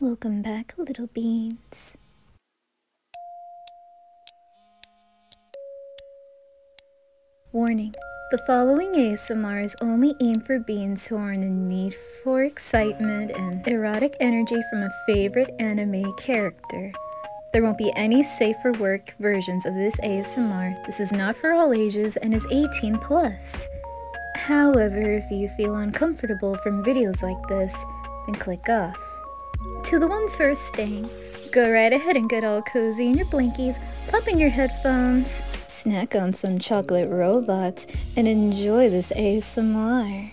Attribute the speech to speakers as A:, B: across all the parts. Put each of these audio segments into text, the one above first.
A: Welcome back, little beans. Warning. The following ASMR is only aimed for beans who are in the need for excitement and erotic energy from a favorite anime character. There won't be any safe for work versions of this ASMR. This is not for all ages and is 18 plus. However, if you feel uncomfortable from videos like this, then click off. To the ones who are staying, go right ahead and get all cozy in your blinkies, pop in your headphones, snack on some chocolate robots, and enjoy this ASMR.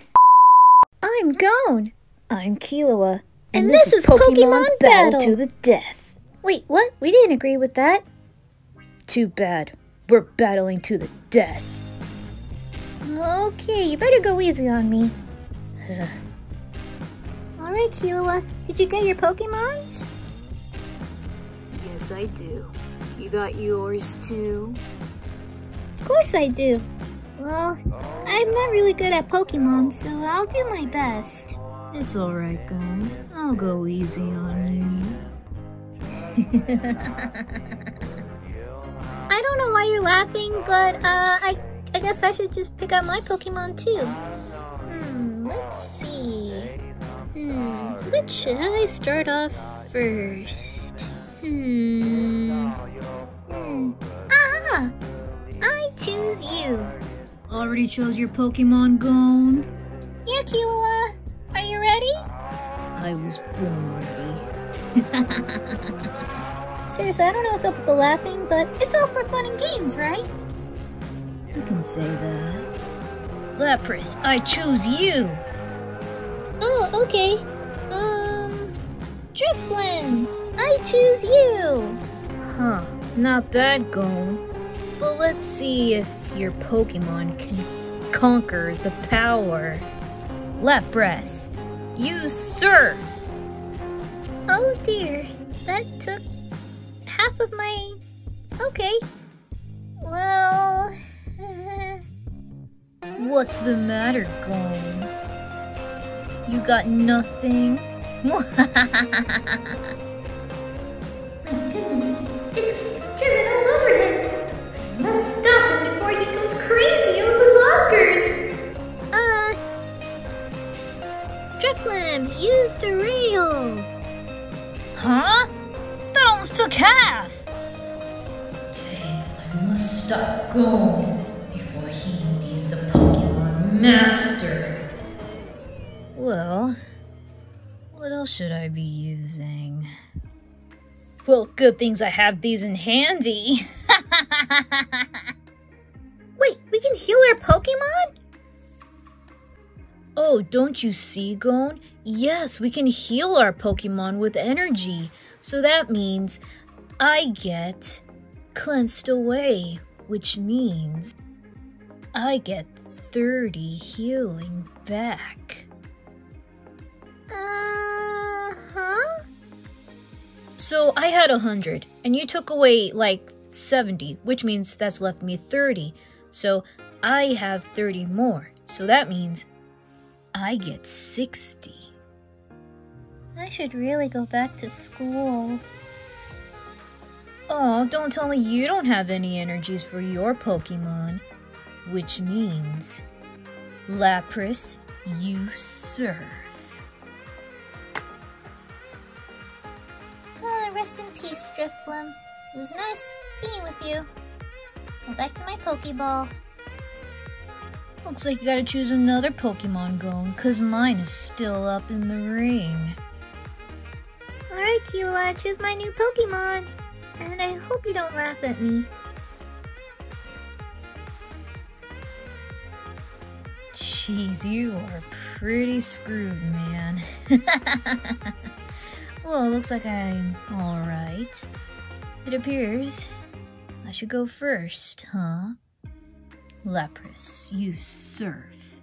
A: I'm Gon! I'm Killua, and, this, is Pokemon, Battle to the death. Wait, what? We didn't agree with that. Too bad. We're battling to the death. Okay, you better go easy on me. Alright, Killua. Did you get your Pokemons?
B: Yes, I do. You got yours too?
A: Of course I do. Well, I'm not really good at Pokemon, so I'll do my best.
B: It's alright, Gon. I'll go easy on
A: you. I don't know why you're laughing, but uh, I, I guess I should just pick out my Pokemon too. Which should I start off first? Hmm. Hmm. Ah! I choose you.
B: Already chose your Pokemon, Gon?
A: Yeah, Killua. Are you ready?
B: I was born ready.
A: Seriously, I don't know what's up with the laughing, but it's all for fun and games, right?
B: You can say that. Lapras, I choose you!
A: Oh, okay. Um, Drifblim, I choose you!
B: Huh, not bad, Gon. But let's see if your Pokemon can conquer the power. Lapras, use Surf!
A: Oh dear, that took half of my... Okay. Well...
B: What's the matter, Gon? You got nothing?
A: My goodness, it's driven all over him. I must stop him before he goes crazy over the lockers. Uh... Drifblim, use the rail.
B: Huh? That almost took half! I must stop going before he meets the Pokemon Master. Else should I be using? Well, good things I have these in handy.
A: Wait, we can heal our Pokemon?
B: oh, don't you see, Gon? Yes, we can heal our Pokemon with energy. So that means I get cleansed away, which means I get 30 healing back. So I had 100, and you took away like 70, which means that's left me 30. So I have 30 more. So that means I get 60.
A: I should really go back to school.
B: Oh, don't tell me you don't have any energies for your Pokemon. Which means, Lapras, use
A: Surf. Rest in peace, Drifblim. It was nice being with you. Go back to my Pokeball.
B: Looks like you gotta choose another Pokemon going, cause mine is still up in the ring.
A: Alright, Killua, choose my new Pokemon. And I hope you don't laugh at me.
B: Jeez, you are pretty screwed, man. well, it looks like I'm alright. It appears I should go first, huh? Lapras, use Surf.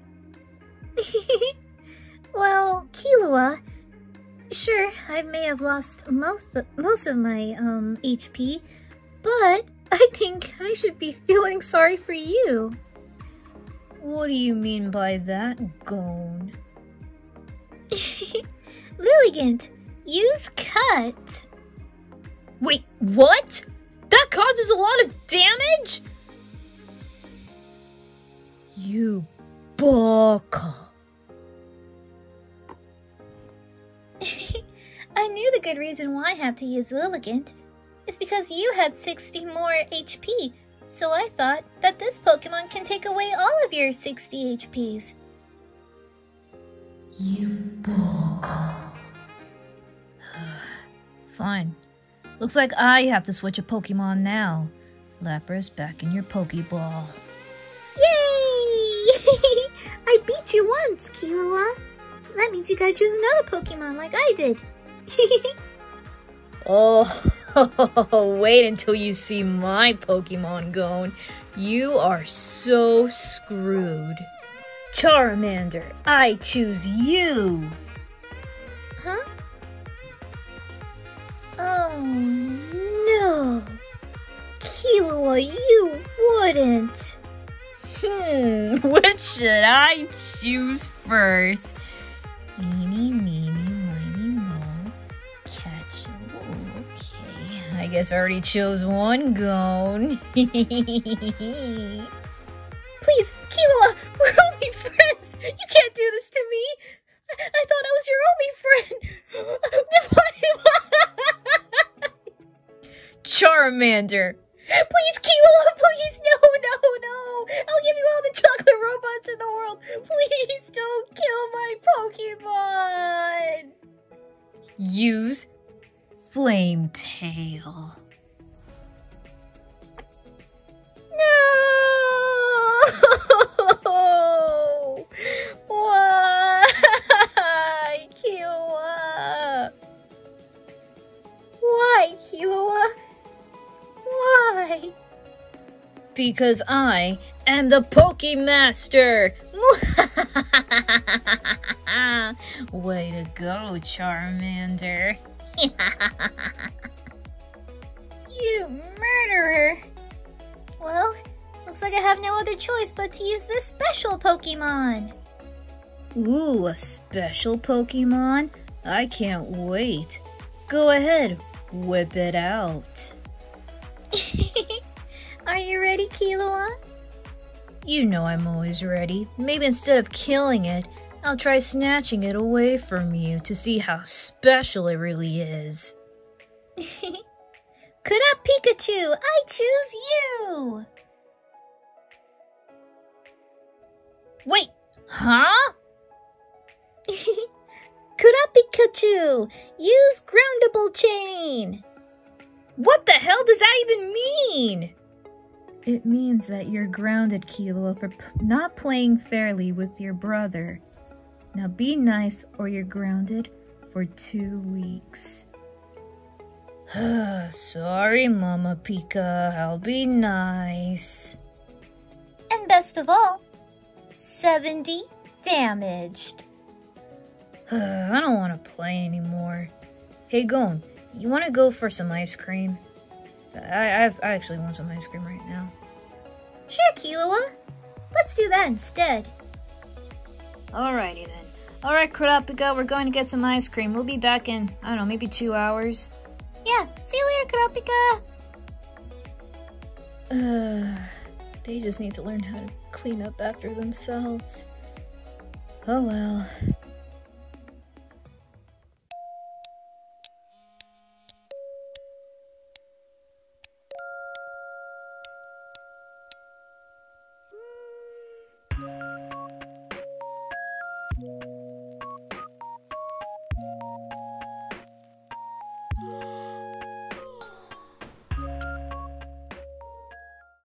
A: well, Killua, sure, I may have lost most most of my um HP, but I think I should be feeling sorry for you.
B: What do you mean by that, Gon?
A: Lilligant, Use cut.
B: Wait, what? That causes a lot of damage? You baka.
A: I knew the good reason why I have to use Lilligant is because you had 60 more HP, so I thought that this Pokemon can take away all of your 60 HPs.
B: You baka. Fine. Looks like I have to switch a Pokemon now. Lapras, back in your Pokeball.
A: Yay! I beat you once, Killua. That means you gotta choose another Pokemon like I did.
B: oh, wait until you see my Pokemon Gon. You are so screwed. Charmander, I choose you.
A: Oh no. Killua, you wouldn't.
B: Hmm, which should I choose first? Eeny, meeny, miny, mo. Catch. Okay, I guess I already chose one Gon.
A: Please, Killua, we're only friends. You can't
B: Charmander.
A: Please, Killua, please, no, no, no. I'll give you all the chocolate robots in the world. Please don't kill my Pokemon.
B: Use Flame Tail. Because I am the Pokemaster! Way to go, Charmander.
A: You murderer! Well, looks like I have no other choice but to use this special Pokemon.
B: Ooh, a special Pokemon? I can't wait. Go ahead, whip it out.
A: Are you ready, Killua?
B: You know I'm always ready. Maybe instead of killing it, I'll try snatching it away from you to see how special it really is.
A: Up, Pikachu! I choose you!
B: Wait, huh?
A: Up, Pikachu! Use Groundable Chain!
B: What the hell does that even mean? It means that you're grounded, Killua, for p- not playing fairly with your brother. Now be nice or you're grounded for two weeks. Sorry, Mama Pika. I'll be nice.
A: And best of all, 70 damaged.
B: I don't want to play anymore. Hey, Gon, you want to go for some ice cream? I, I've, I actually want some ice cream right now.
A: Sure, Killua. Let's do that instead.
B: Alrighty then. Alright, Kurapika, we're going to get some ice cream. We'll be back in, I don't know, maybe two hours.
A: Yeah, see you later, Kurapika.
B: Uh, they just need to learn how to clean up after themselves. Oh well.